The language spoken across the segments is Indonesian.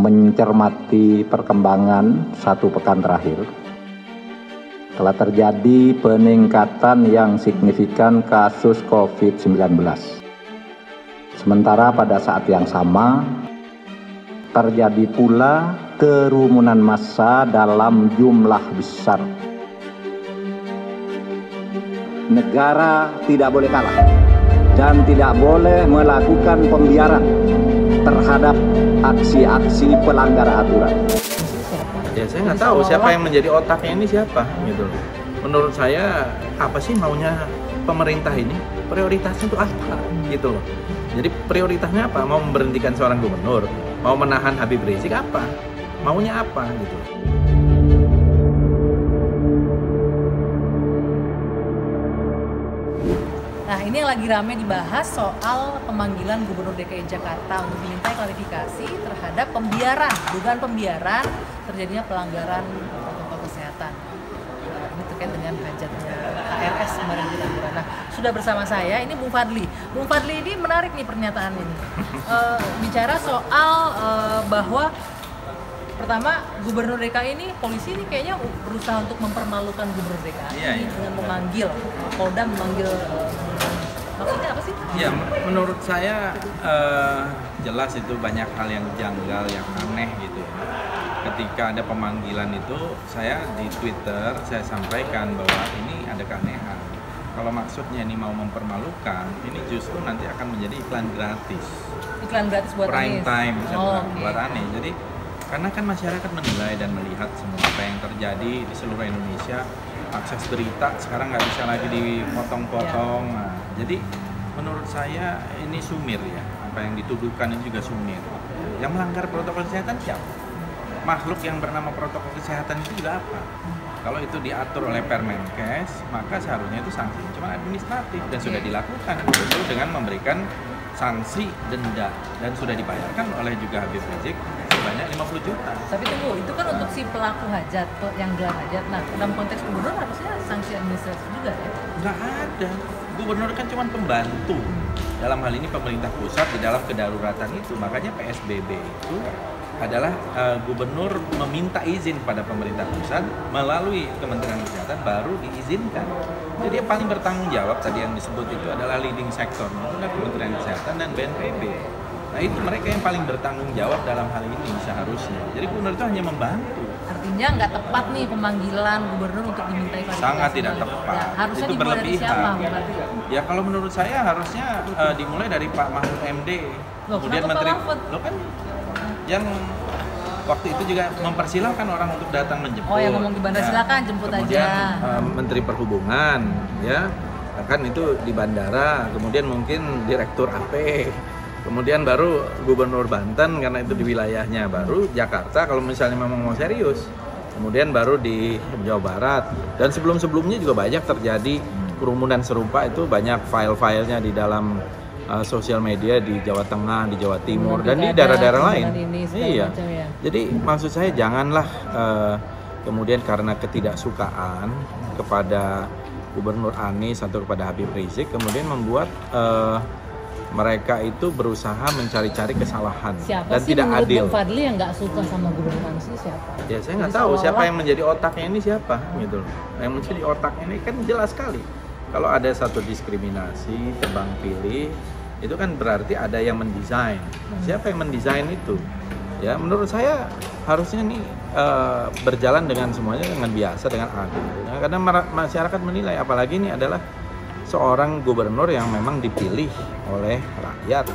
mencermati perkembangan satu pekan terakhir, telah terjadi peningkatan yang signifikan kasus COVID-19. Sementara pada saat yang sama, terjadi pula kerumunan massa dalam jumlah besar. Negara tidak boleh kalah dan tidak boleh melakukan pembiaran terhadap aksi-aksi pelanggar aturan. Ya saya nggak tahu siapa yang menjadi otaknya ini siapa gitu. Menurut saya apa sih maunya pemerintah ini? Prioritasnya itu apa gitu loh. Jadi prioritasnya apa? Mau memberhentikan seorang gubernur? Mau menahan Habib Rizik apa? Maunya apa gitu. Nah, ini yang lagi rame dibahas soal pemanggilan Gubernur DKI Jakarta untuk dimintai klarifikasi terhadap pembiaran, dugaan pembiaran terjadinya pelanggaran protokol kesehatan. Nah, ini terkait dengan hajatnya KRS kemarin di Tambora. Nah, sudah bersama saya ini Bung Fadli. Bung Fadli ini menarik nih pernyataan ini. Uh, bicara soal uh, bahwa pertama gubernur DKI ini polisi ini kayaknya berusaha untuk mempermalukan gubernur DKI Iya, iya. dengan memanggil Polda memanggil maksudnya apa sih? Ya menurut saya eh, jelas itu banyak hal yang janggal, yang aneh gitu. ya. Ketika ada pemanggilan itu, saya di Twitter saya sampaikan bahwa ini ada keanehan. Kalau maksudnya ini mau mempermalukan, ini justru nanti akan menjadi iklan gratis. Iklan gratis buat prime Anies. time saya Oh, oke. buat aneh. Jadi karena kan masyarakat menilai dan melihat semua apa yang terjadi di seluruh Indonesia akses berita sekarang nggak bisa lagi dipotong-potong. Ya. Nah, jadi menurut saya ini sumir ya apa yang dituduhkan ini juga sumir. Yang melanggar protokol kesehatan siapa? Makhluk yang bernama protokol kesehatan itu juga apa? Kalau itu diatur oleh Permenkes, maka seharusnya itu sanksi cuma administratif dan sudah Oke. dilakukan itu dengan memberikan sanksi denda dan sudah dibayarkan oleh juga Habib Rizik sebanyak 50 juta. Tapi tunggu, itu kan untuk si pelaku hajat, yang gelar hajat. Nah, dalam konteks gubernur harusnya sanksi administratif juga ya? Nggak ada. Gubernur kan cuma pembantu. Dalam hal ini pemerintah pusat di dalam kedaruratan itu. Makanya PSBB itu adalah eh, gubernur meminta izin pada pemerintah pusat melalui Kementerian Kesehatan baru diizinkan. Jadi yang paling bertanggung jawab tadi yang disebut itu adalah leading sector, itu adalah Kementerian Kesehatan dan BNPB. Nah itu mereka yang paling bertanggung jawab dalam hal ini seharusnya. Jadi gubernur itu hanya membantu. Artinya nggak tepat nih pemanggilan gubernur untuk dimintai klarifikasi. Sangat tidak tepat. Ya, harusnya Itu dimulai dari siapa? Ya kalau menurut saya harusnya eh, dimulai dari Pak Mahfud MD, Loh, kemudian Menteri, Mahfud? lo kan yang waktu itu juga mempersilahkan orang untuk datang menjemput. Oh, yang ngomong di bandara, Ya. silakan jemput kemudian, aja. eh, Menteri Perhubungan, ya kan itu di bandara, kemudian mungkin Direktur AP, kemudian baru Gubernur Banten karena itu di wilayahnya, baru Jakarta kalau misalnya memang mau serius, kemudian baru di Jawa Barat dan sebelum-sebelumnya juga banyak terjadi kerumunan serupa itu banyak file-filenya di dalam uh, sosial media di Jawa Tengah, di Jawa Timur dan di daerah-daerah lain. ini, Iya. macam ya. Jadi maksud saya janganlah uh, kemudian karena ketidaksukaan kepada Gubernur Anies atau kepada Habib Rizik kemudian membuat uh, mereka itu berusaha mencari-cari kesalahan Siapa dan sih tidak adil. Bung Fadli yang nggak suka sama gubernur Anies siapa? Ya saya nggak tahu siapa yang menjadi otaknya ini siapa gitu. Yang menjadi otaknya ini kan jelas sekali. Kalau ada satu diskriminasi, tebang pilih, itu kan berarti ada yang mendesain. Hmm. Siapa yang mendesain itu? Ya menurut saya harusnya nih eh, berjalan dengan semuanya dengan biasa, dengan adil. Nah, karena masyarakat menilai, apalagi ini adalah seorang gubernur yang memang dipilih oleh rakyat.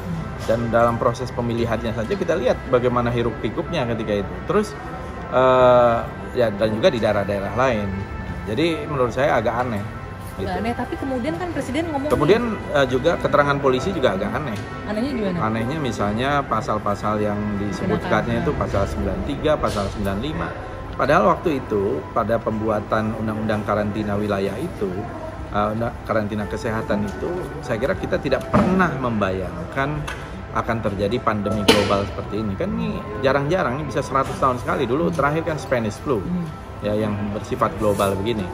Dan dalam proses pemilihannya saja kita lihat bagaimana hiruk pikuknya ketika itu. Terus eh, ya dan juga di daerah-daerah lain. Jadi menurut saya agak aneh gitu. Aneh, tapi kemudian kan presiden ngomong kemudian eh, juga keterangan polisi juga agak aneh. Anehnya gimana? anehnya misalnya pasal-pasal yang disebutkannya itu pasal 93 pasal 95 padahal waktu itu pada pembuatan undang-undang karantina wilayah itu uh, karantina kesehatan itu saya kira kita tidak pernah membayangkan akan terjadi pandemi global seperti ini. Kan ini jarang-jarang ini bisa 100 tahun sekali. Dulu terakhir kan Spanish flu ya yang bersifat global begini.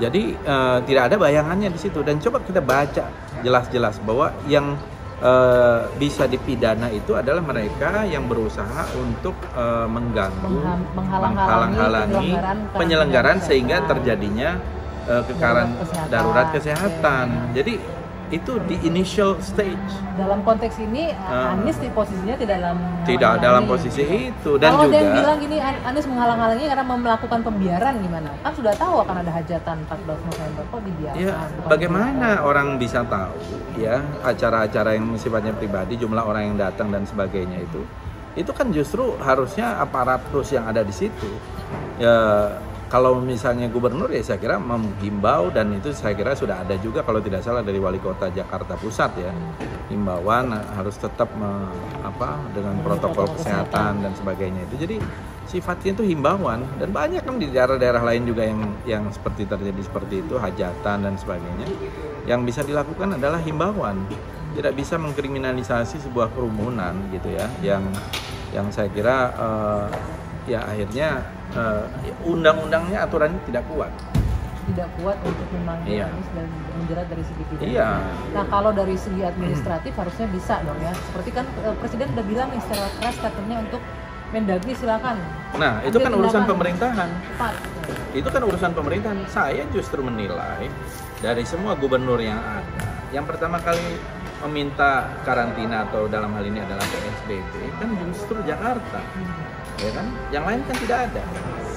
Jadi eh, tidak ada bayangannya di situ. Dan coba kita baca jelas-jelas bahwa yang eh, bisa dipidana itu adalah mereka yang berusaha untuk eh, mengganggu, Mengham- menghalang-halangi menghalang-halangi penyelenggaraan penyelenggaraan sehingga terjadinya eh, kekaran Darurat kesehatan. darurat kesehatan. Oke. Jadi itu di initial stage. dalam konteks ini Ah. Anies di posisinya tidak dalam Tidak dalam posisi itu dan Kalau juga dia bilang gini An- Anies menghalang-halangi karena melakukan pembiaran gimana? Kan sudah tahu akan ada hajatan 14 November kok dibiarkan. Ya, bagaimana dibiarkan? orang bisa tahu ya acara-acara yang sifatnya pribadi, jumlah orang yang datang dan sebagainya itu, itu kan justru harusnya aparatus yang ada di situ. Ya, kalau misalnya gubernur ya saya kira menghimbau dan itu saya kira sudah ada juga kalau tidak salah dari wali kota Jakarta Pusat ya, himbauan harus tetap me- apa dengan protokol protokol kesehatan dan sebagainya itu. Jadi sifatnya itu himbauan dan banyak kan di daerah-daerah lain juga yang yang seperti terjadi seperti itu hajatan dan sebagainya. Yang bisa dilakukan adalah himbauan. Tidak bisa mengkriminalisasi sebuah kerumunan gitu ya yang yang saya kira eh, ya akhirnya eh, undang-undangnya aturannya tidak kuat tidak kuat untuk memanggil Iya. Anies dan menjerat dari segi pidana. Iya. Nah kalau dari segi administratif harusnya bisa dong ya. Seperti kan eh, Presiden udah bilang nih secara keras statementnya untuk Mendagri silakan. nah itu kan urusan tindakan. pemerintahan Cepat. itu kan urusan pemerintahan. Saya justru menilai dari semua gubernur yang ada, yang pertama kali meminta karantina atau dalam hal ini adalah PSBB kan justru Jakarta, ya kan? Yang lain kan tidak ada.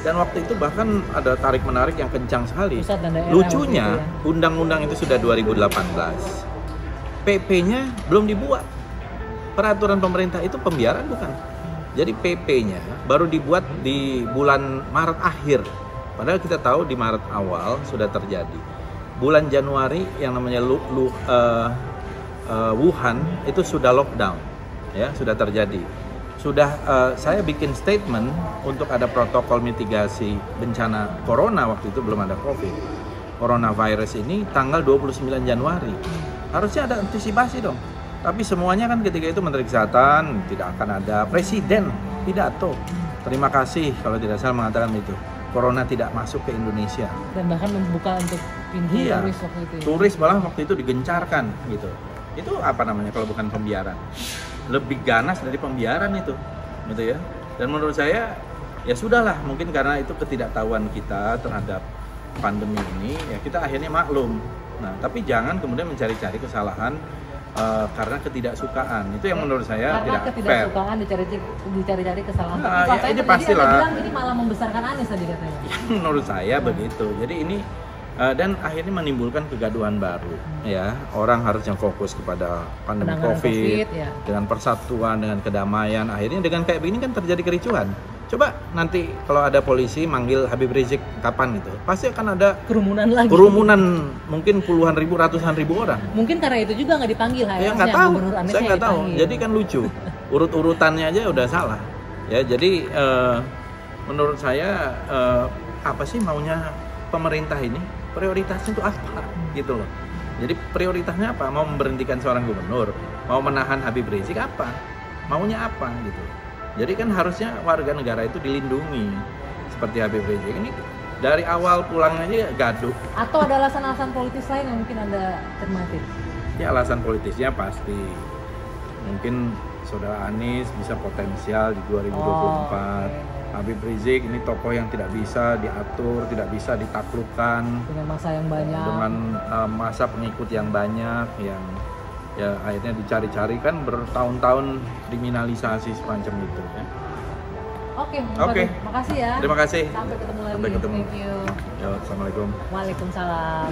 Dan waktu itu bahkan ada tarik menarik yang kencang sekali. Lucunya, itu ya. undang-undang itu sudah 2018. PP-nya belum dibuat. Peraturan pemerintah itu pembiaran bukan? Jadi PP-nya baru dibuat di bulan Maret akhir. Padahal kita tahu di Maret awal sudah terjadi. Bulan Januari yang namanya Lu, Lu- eh, eh, Wuhan itu sudah lockdown, ya sudah terjadi. Sudah eh, saya bikin statement untuk ada protokol mitigasi bencana corona waktu itu belum ada covid. Coronavirus ini tanggal 29 Januari. Harusnya ada antisipasi dong. Tapi semuanya kan ketika itu Menteri Kesehatan tidak akan ada presiden pidato. Terima kasih kalau tidak salah mengatakan itu. Corona tidak masuk ke Indonesia. Dan bahkan membuka untuk pintu Iya. turis waktu itu. ya. Turis malah waktu itu digencarkan gitu. Itu apa namanya kalau bukan pembiaran? Lebih ganas dari pembiaran itu, gitu ya. Dan menurut saya ya sudahlah, mungkin karena itu ketidaktahuan kita terhadap pandemi ini, ya kita akhirnya maklum. Nah, tapi jangan kemudian mencari-cari kesalahan eh, karena ketidaksukaan. Itu yang menurut saya Karena tidak fair. ketidaksukaan dicari dicari-cari kesalahan. Nah, ya, ini pastilah. Bilang ini malah membesarkan Anies tadi katanya. menurut saya begitu. Jadi ini uh, dan akhirnya menimbulkan kegaduhan baru ya. Orang harusnya fokus kepada pandemi Penanganan Covid, COVID, ya. dengan persatuan, dengan kedamaian. Akhirnya dengan kayak begini kan terjadi kericuhan. Coba nanti kalau ada polisi manggil Habib Rizik kapan gitu, pasti akan ada Kerumunan lagi. kerumunan mungkin puluhan ribu, ratusan ribu orang. Mungkin karena itu juga nggak dipanggil Ya nggak tahu, saya yang nggak tahu. Jadi kan lucu, urut-urutannya aja udah salah. Ya jadi eh, menurut saya eh, apa sih maunya pemerintah ini? Prioritasnya itu apa? Gitu loh. Jadi prioritasnya apa? Mau memberhentikan seorang gubernur, mau menahan Habib Rizik apa? Maunya apa gitu? Jadi kan harusnya warga negara itu dilindungi seperti Habib Rizik ini dari awal pulang aja gaduh. Atau ada alasan-alasan politis lain yang mungkin anda cermati? Ya alasan politisnya pasti mungkin saudara Anies bisa potensial di 2024. Oh, oke. Habib Rizik ini tokoh yang tidak bisa diatur, tidak bisa ditaklukkan Dengan masa yang banyak. dengan uh, masa pengikut yang banyak yang ya akhirnya dicari-cari kan bertahun-tahun kriminalisasi semacam itu ya. Oke, Oke. Waduh, makasih ya. Terima kasih. Sampai ketemu lagi. Sampai ketemu. Thank you. Ya, Assalamualaikum. Waalaikumsalam.